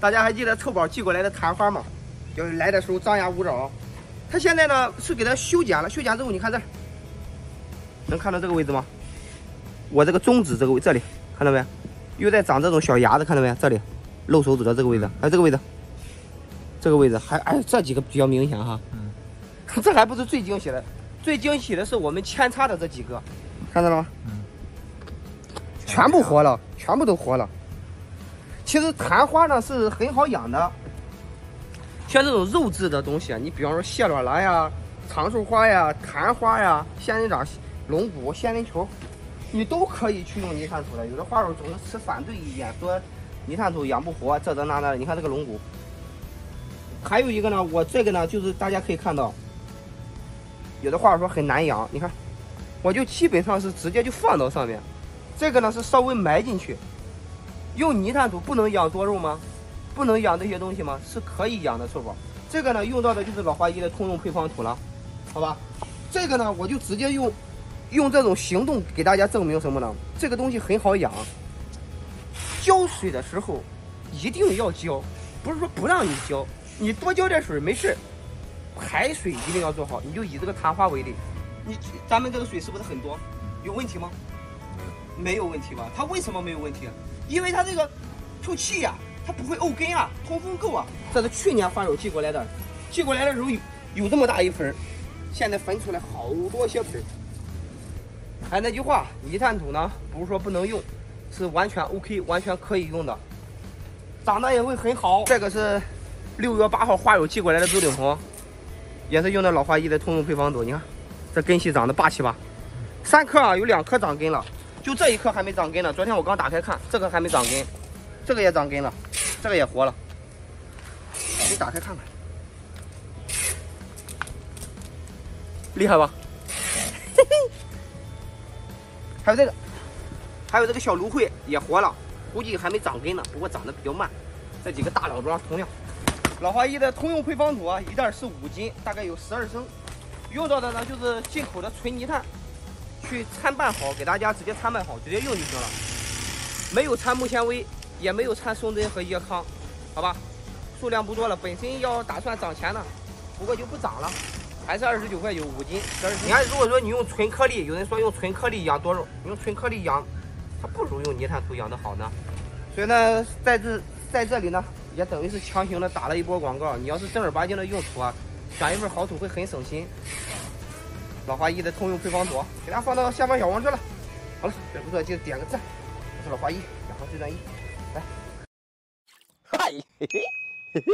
大家还记得臭宝寄过来的昙花吗？就是来的时候张牙舞爪。它现在呢是给它修剪了，修剪之后你看这，能看到这个位置吗？我这个中指这个位这里看到没？又在长这种小芽子，看到没？这里露手指的这个位置，还有这个位置，这个位置还哎这几个比较明显哈。嗯。这还不是最惊喜的，最惊喜的是我们扦插的这几个，看到了吗？嗯。全部活了，全部都活了。其实昙花呢是很好养的，像这种肉质的东西啊，你比方说蟹卵兰呀、长寿花呀、昙花呀、仙人掌、龙骨、仙人球，你都可以去用泥炭土的。有的花友总是持反对意见，说泥炭土养不活，这这那那的。你看这个龙骨，还有一个呢，我这个呢就是大家可以看到，有的花友说很难养，你看，我就基本上是直接就放到上面，这个呢是稍微埋进去。用泥炭土不能养多肉吗？不能养这些东西吗？是可以养的，臭宝。这个呢，用到的就是老花一的通用配方土了，好吧？这个呢，我就直接用，用这种行动给大家证明什么呢？这个东西很好养。浇水的时候一定要浇，不是说不让你浇，你多浇点水没事。排水一定要做好。你就以这个昙花为例，你咱们这个水是不是很多？有问题吗？没有问题吧？它为什么没有问题？因为它这个透气呀，它不会沤根啊，通风够啊。这是去年花友寄过来的，寄过来的时候有有这么大一盆，现在分出来好多些盆。还那句话，泥炭土呢，不是说不能用，是完全 OK，完全可以用的，长得也会很好。这个是六月八号花友寄过来的周顶红，也是用的老花一的通用配方土。你看，这根系长得霸气吧？三颗啊，有两颗长根了。就这一颗还没长根呢，昨天我刚打开看，这个还没长根，这个也长根了，这个也活了，你打开看看，厉害吧？嘿嘿，还有这个，还有这个小芦荟也活了，估计还没长根呢，不过长得比较慢。这几个大老桩同样，老花一的通用配方土啊，一袋是五斤，大概有十二升，用到的呢就是进口的纯泥炭。去参拌好，给大家直接参拌好，直接用就行了。没有掺木纤维，也没有掺松针和椰糠，好吧？数量不多了，本身要打算涨钱呢，不过就不涨了，还是二十九块九五斤。你看，如果说你用纯颗粒，有人说用纯颗粒养多肉，用纯颗粒养，它不如用泥炭土养的好呢。所以呢，在这在这里呢，也等于是强行的打了一波广告。你要是正儿八经的用土啊，选一份好土会很省心。老花一的通用配方组，给大家放到下方小黄车了。好了，觉得不错记得点个赞。我是老花一，养花最专一，来。嗨，嘿嘿，嘿嘿。